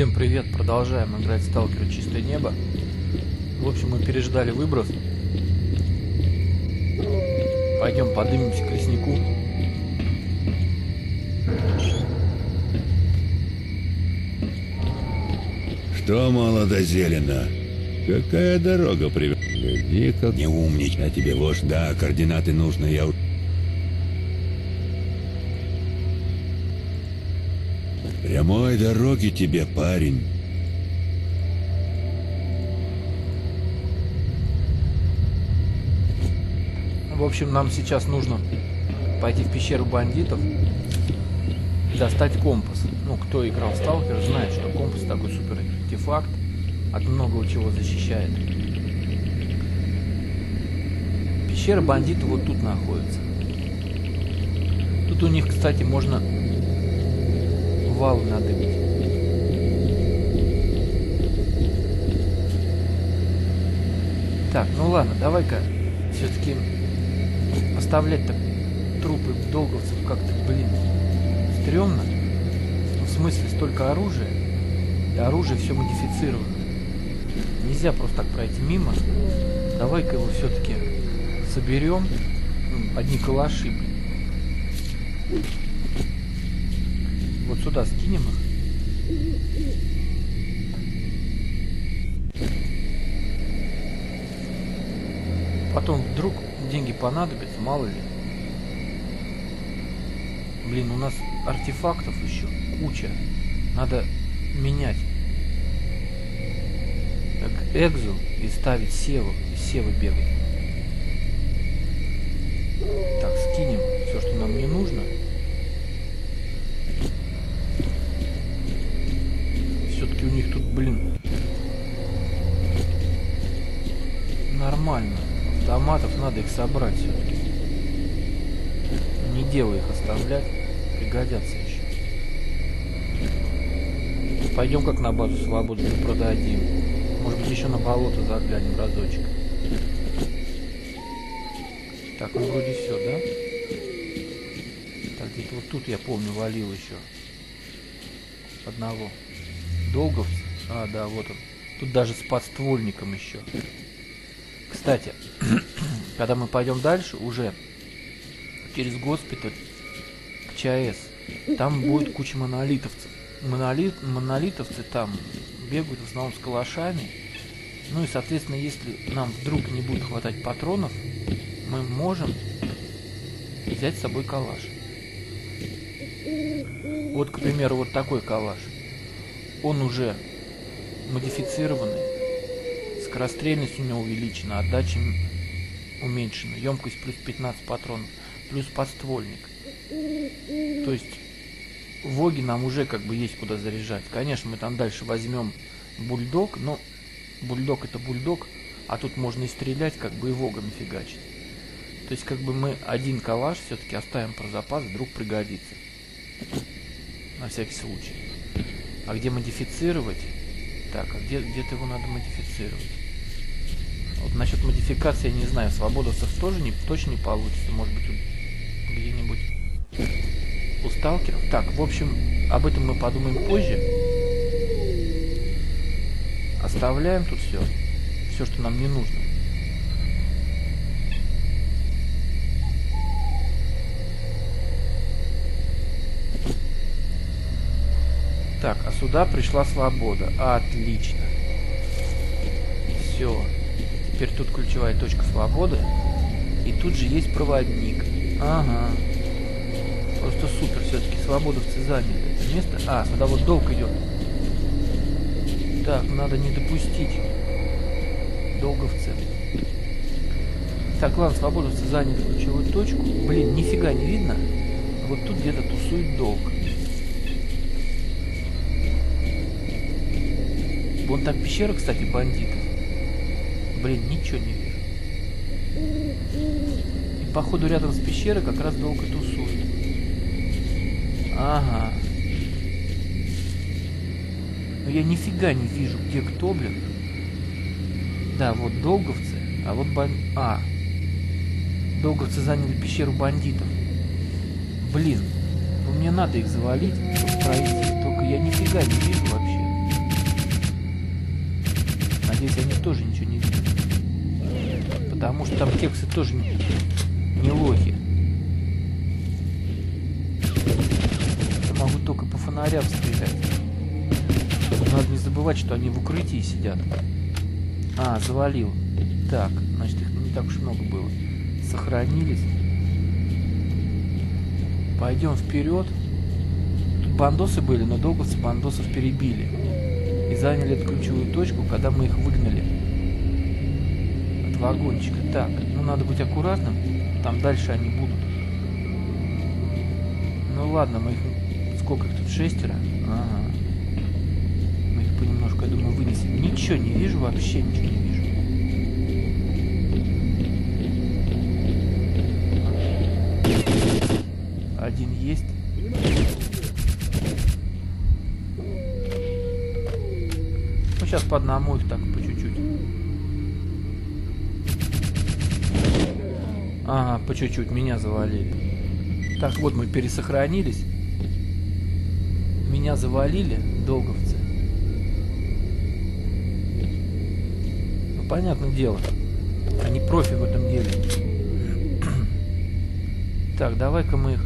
Всем привет, продолжаем играть Сталкер Чистое Небо. В общем, мы переждали выброс. Пойдем подымемся к леснику. Что молодо зелено? Какая дорога привела? Гляди, как... Не умничай, а тебе ложь, да, координаты нужны, я... у- дороги тебе, парень. В общем, нам сейчас нужно пойти в пещеру бандитов и достать компас. Ну, кто играл в Сталкер, знает, что компас такой супер артефакт, от многого чего защищает. Пещера бандитов вот тут находится. Тут у них, кстати, можно вал надыбить. Так, ну ладно, давай-ка все-таки оставлять-то трупы долговцев как-то, блин, стрёмно. Ну, в смысле, столько оружия, и оружие все модифицировано. Нельзя просто так пройти мимо. Давай-ка его все-таки соберем. Ну, Одни калаши, блин. Вот сюда скинем их. Потом вдруг деньги понадобятся, мало ли. Блин, у нас артефактов еще куча. Надо менять. Так, экзу и ставить севу. И севы бегать. Собрать все-таки. Не делай их оставлять, пригодятся еще. Пойдем как на базу свободы продадим. Может быть еще на болото заглянем разочек. Так, ну вроде все, да? Так, где-то вот тут я помню валил еще. Одного. Долговцы? А, да, вот он. Тут даже с подствольником еще. Кстати, когда мы пойдем дальше, уже через госпиталь к ЧАЭС, там будет куча монолитовцев. Монолит, монолитовцы там бегают в основном с калашами. Ну и, соответственно, если нам вдруг не будет хватать патронов, мы можем взять с собой калаш. Вот, к примеру, вот такой калаш. Он уже модифицированный, скорострельность у него увеличена, отдача уменьшена, емкость плюс 15 патронов, плюс подствольник. То есть Воги нам уже как бы есть куда заряжать. Конечно, мы там дальше возьмем бульдог, но бульдог это бульдог, а тут можно и стрелять, как бы и вогами фигачить. То есть как бы мы один калаш все-таки оставим про запас, вдруг пригодится. На всякий случай. А где модифицировать? Так, а где, где-то его надо модифицировать. Вот насчет модификации я не знаю, свободовцев тоже не, точно не получится. Может быть, где-нибудь у сталкеров. Так, в общем, об этом мы подумаем позже. Оставляем тут все. Все, что нам не нужно. Так, а сюда пришла свобода. Отлично. Все. Теперь тут ключевая точка свободы. И тут же есть проводник. Ага. Просто супер, все-таки свободовцы заняли это место. А, сюда вот долг идет. Так, надо не допустить долговцы. Так, ладно, свободовцы заняли ключевую точку. Блин, нифига не видно. Вот тут где-то тусует долг. Вон там пещера, кстати, бандитов. Блин, ничего не вижу. И походу рядом с пещерой как раз долго тусует. Ага. Но я нифига не вижу, где кто, блин. Да, вот долговцы, а вот бан... А. Долговцы заняли пещеру бандитов. Блин, ну мне надо их завалить, пройти. Только я нифига не вижу вообще. здесь они тоже ничего не видят. Потому что там кексы тоже не, не лохи. Я могу только по фонарям стрелять. Надо не забывать, что они в укрытии сидят. А, завалил. Так, значит их не так уж много было. Сохранились. Пойдем вперед. Тут бандосы были, но долговцы бандосов перебили. И заняли эту ключевую точку, когда мы их выгнали. Вагончика. Так, ну надо быть аккуратным. Там дальше они будут. Ну ладно, мы их... Сколько их тут? Шестеро? Ага. Мы их понемножку, я думаю, вынесем. Ничего не вижу, вообще ничего не вижу. Один есть. Ну, сейчас по одному их так, по чуть-чуть. Ага, по чуть-чуть, меня завалили. Так, вот мы пересохранились. Меня завалили, долговцы. Ну, понятное дело. Они профи в этом деле. Так, давай-ка мы их...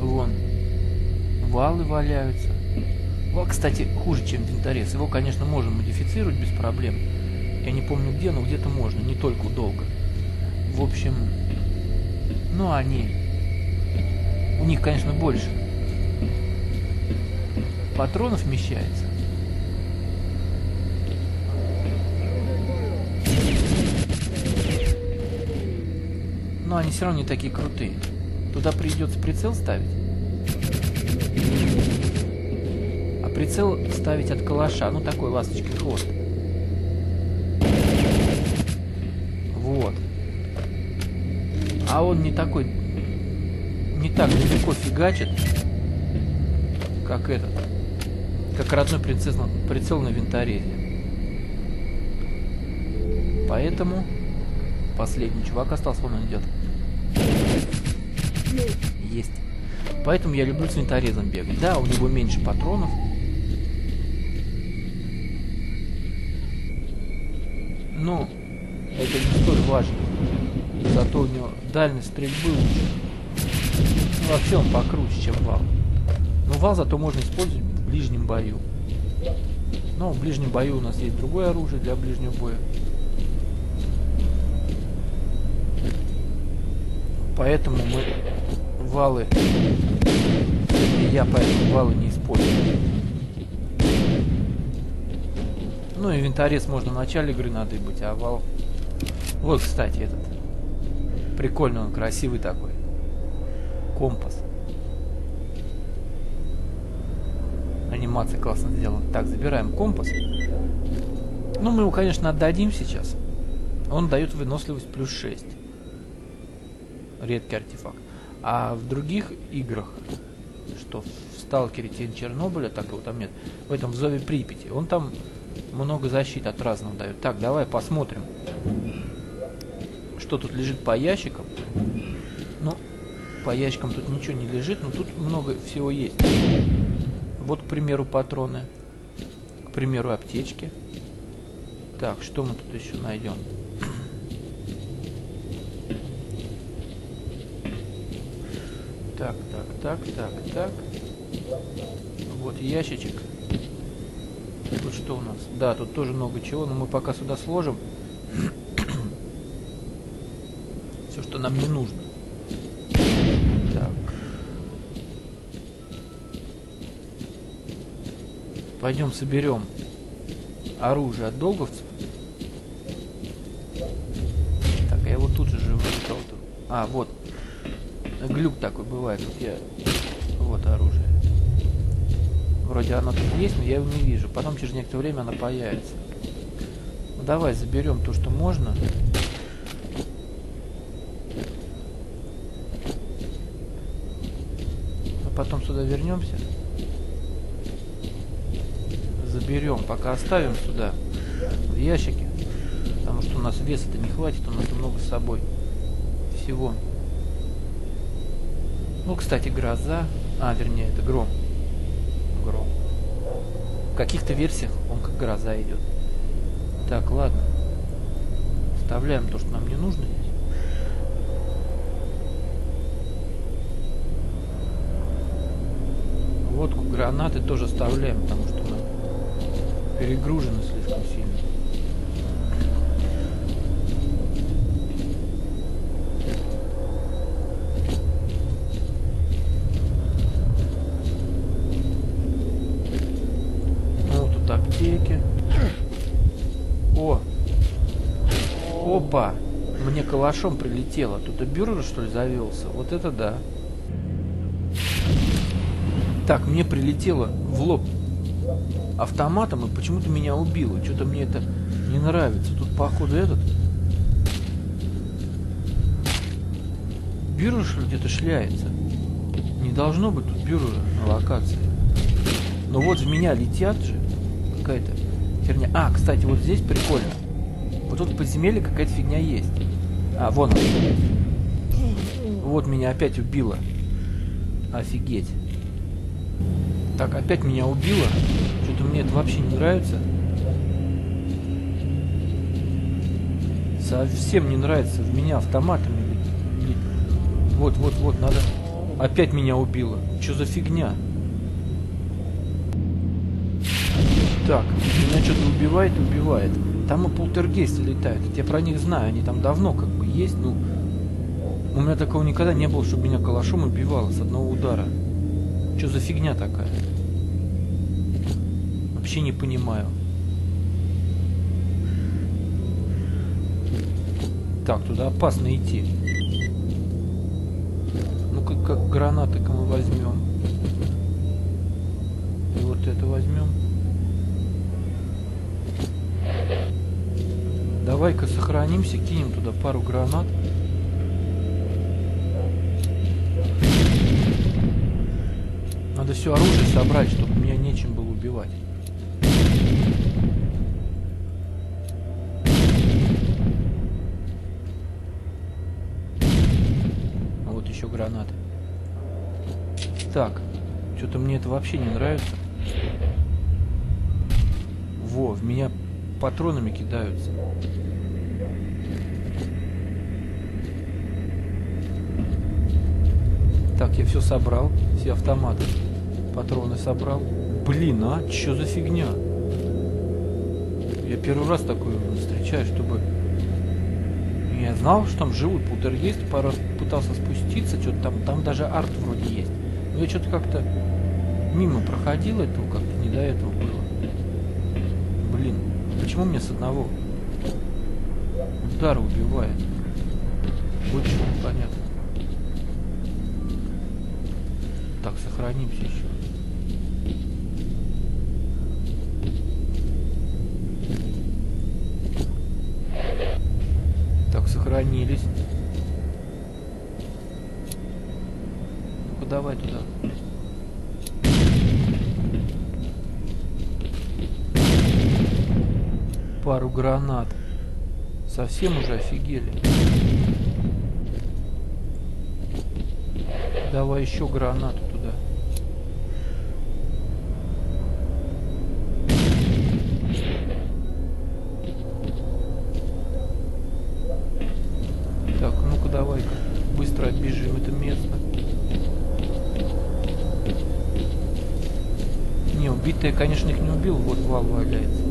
Вон. Валы валяются. Вот, кстати, хуже, чем винторез. Его, конечно, можно модифицировать без проблем. Я не помню где, но где-то можно, не только долго. В общем, ну они... У них, конечно, больше. Патронов вмещается. Но они все равно не такие крутые. Туда придется прицел ставить. А прицел ставить от калаша. Ну, такой ласточкин хвост. Вот. А он не такой... Не так далеко фигачит, как этот. Как родной прицел, прицел на винторезе. Поэтому последний чувак остался, он идет. Есть. Поэтому я люблю с винторезом бегать. Да, у него меньше патронов. Но это не столь важно. Зато у него дальность стрельбы лучше. Ну, вообще он покруче, чем вал. Но вал зато можно использовать в ближнем бою. Но в ближнем бою у нас есть другое оружие для ближнего боя. Поэтому мы валы... И я поэтому валы не использую. Ну, инвентарец можно в начале игры надо быть, а вал... Вот, кстати, этот. Прикольный он, красивый такой. Компас. Анимация классно сделана. Так, забираем компас. Ну, мы его, конечно, отдадим сейчас. Он дает выносливость плюс 6 редкий артефакт. А в других играх, что в Сталкере Тень Чернобыля, так его там нет, в этом в Зове Припяти, он там много защит от разного дает. Так, давай посмотрим, что тут лежит по ящикам. Ну, по ящикам тут ничего не лежит, но тут много всего есть. Вот, к примеру, патроны. К примеру, аптечки. Так, что мы тут еще найдем? Так, так, так, так, так. Вот ящичек. Тут что у нас? Да, тут тоже много чего, но мы пока сюда сложим. Что нам не нужно. Так. Пойдем соберем оружие от долговцев. Так, я его тут же живу. А, вот глюк такой бывает. Вот я... Вот оружие. Вроде оно тут есть, но я его не вижу. Потом через некоторое время оно появится. Ну, давай заберем то, что можно. Потом сюда вернемся. Заберем. Пока оставим сюда. В ящике. Потому что у нас веса-то не хватит. У нас много с собой всего. Ну, кстати, гроза. А, вернее, это гром. Гром. каких-то версиях он как гроза идет. Так, ладно. Вставляем то, что нам не нужно здесь. Водку, гранаты тоже оставляем, потому что мы перегружены слишком сильно. Ну, тут аптеки. О! Опа! Мне калашом прилетело. Тут и бюро, что ли, завелся? Вот это да. Так, мне прилетело в лоб автоматом и почему-то меня убило. Что-то мне это не нравится. Тут, походу, этот... Бюро, что где-то шляется? Не должно быть тут бюро на локации. Но вот в меня летят же какая-то херня. А, кстати, вот здесь прикольно. Вот тут в подземелье какая-то фигня есть. А, вон она. Вот меня опять убило. Офигеть. Так, опять меня убило. Что-то мне это вообще не нравится. Совсем не нравится. В меня автоматами. Вот, вот, вот, надо... Опять меня убило. Что за фигня? Так, меня что-то убивает, убивает. Там и полтергейсты летают. Я про них знаю, они там давно как бы есть, ну... У меня такого никогда не было, чтобы меня калашом убивало с одного удара. Что за фигня такая? Вообще не понимаю. Так, туда опасно идти. Ну-ка, как гранаты-ка мы возьмем. И вот это возьмем. Давай-ка сохранимся, кинем туда пару гранат. Надо все оружие собрать, чтобы меня нечем было убивать. А вот еще гранаты. Так, что-то мне это вообще не нравится. Во, в меня патронами кидаются. Так, я все собрал, все автоматы, патроны собрал. Блин, а что за фигня? Я первый раз такое встречаю, чтобы... Я знал, что там живут полтергейсты, пару раз пытался спуститься, что-то там, там даже арт вроде есть. Но я что-то как-то мимо проходил этого, как-то не до этого было. Блин, почему мне с одного удара убивает? Больше непонятно. Так, сохранимся еще. Так, сохранились. Ну-ка, давай туда. Пару гранат. Совсем уже офигели. Давай еще гранату туда. Так, ну-ка давай-ка быстро отбежим это место. Не, убитый конечно, их не убил, вот вал валяется.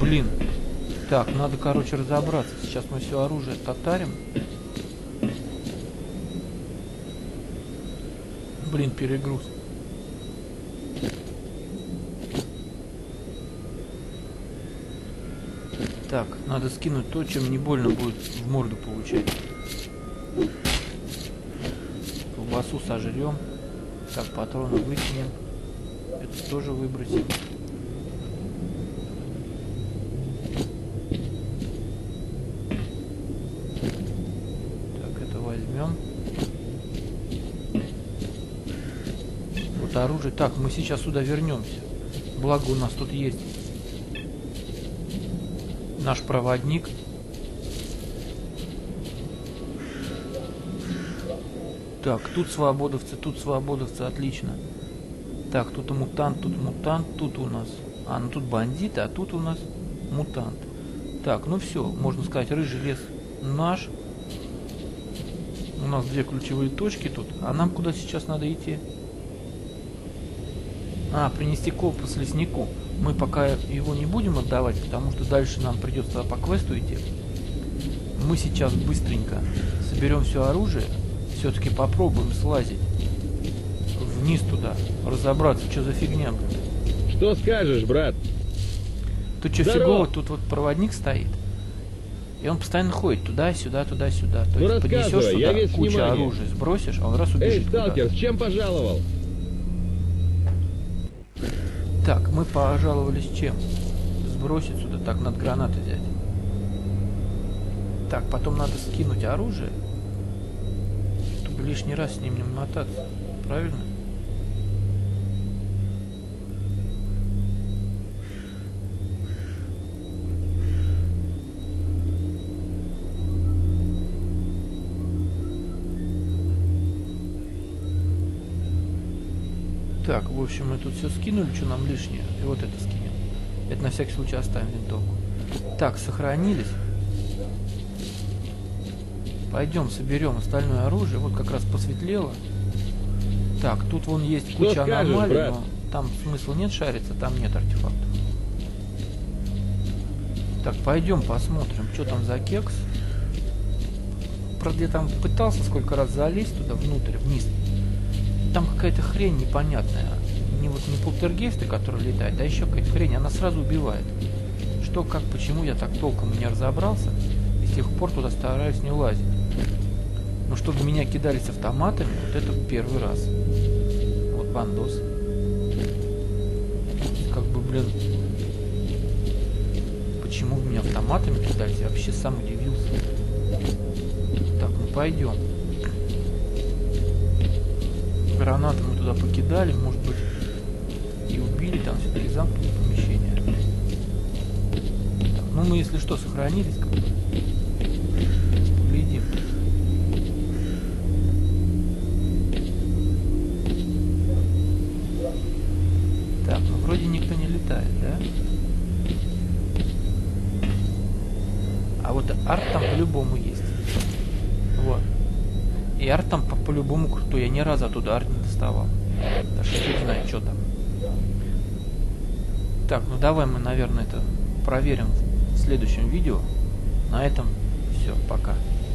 Блин. Так, надо, короче, разобраться. Сейчас мы все оружие татарим. Блин, перегруз. Так, надо скинуть то, чем не больно будет в морду получать. Колбасу сожрем. Так, патроны выкинем. Это тоже выбросим. Так, это возьмем. Вот оружие. Так, мы сейчас сюда вернемся. Благо у нас тут есть наш проводник. Так, тут свободовцы, тут свободовцы, отлично. Так, тут мутант, тут мутант, тут у нас... А, ну тут бандиты, а тут у нас мутант. Так, ну все, можно сказать, рыжий лес наш. У нас две ключевые точки тут. А нам куда сейчас надо идти? А, принести компас леснику. Мы пока его не будем отдавать, потому что дальше нам придется по квесту идти. Мы сейчас быстренько соберем все оружие. Все-таки попробуем слазить вниз туда, разобраться, что за фигня, блин. Что скажешь, брат? Тут что фигово, тут вот проводник стоит. И он постоянно ходит туда-сюда, туда-сюда. То ну, есть поднесешь я кучу внимание. оружия, сбросишь, а он раз убежит Эй, сталкер, с чем пожаловал? Так, мы пожаловались чем? Сбросить сюда, так, над гранаты взять. Так, потом надо скинуть оружие, лишний раз с ним не мотаться. Правильно? Так, в общем, мы тут все скинули, что нам лишнее. И вот это скинем. Это на всякий случай оставим винтовку. Так, сохранились. Пойдем соберем остальное оружие. Вот как раз посветлело. Так, тут вон есть Что куча скажешь, аномалий, брат? но там смысла нет шариться, там нет артефактов. Так, пойдем посмотрим, что там за кекс. Правда, я там пытался сколько раз залезть туда внутрь, вниз. Там какая-то хрень непонятная. Не вот не полтергейсты, которые летают, а еще какая-то хрень, она сразу убивает. Что, как, почему, я так толком не разобрался. И с тех пор туда стараюсь не лазить. Но чтобы меня кидали с автоматами, вот это первый раз. Вот бандос. Как бы, блин, почему меня автоматами кидались, я вообще сам удивился. Так, ну пойдем. Гранаты мы туда покидали, может быть, и убили, там все-таки замкнутое помещение. Так, ну мы, если что, сохранились, как бы. А вот арт там по-любому есть. Вот. И арт там по- по-любому крутой. Я ни разу оттуда арт не доставал. Даже фиг знает, что там. Так, ну давай мы, наверное, это проверим в следующем видео. На этом все, пока.